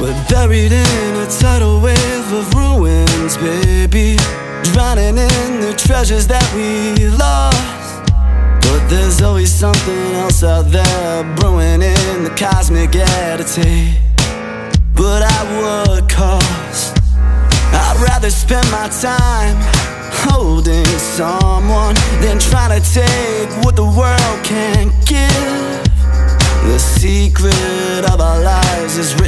We're buried in a tidal wave of ruins, baby. Drowning in the treasures that we lost. But there's always something else out there Brewing in the cosmic attitude But at what cost? I'd rather spend my time holding someone Than trying to take what the world can't give. The secret of our lives is written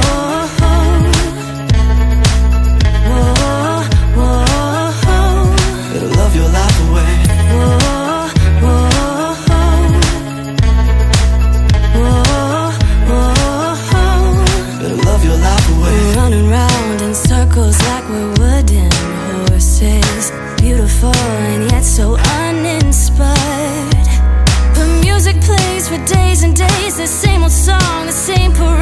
for days and days, the same old song, the same parade.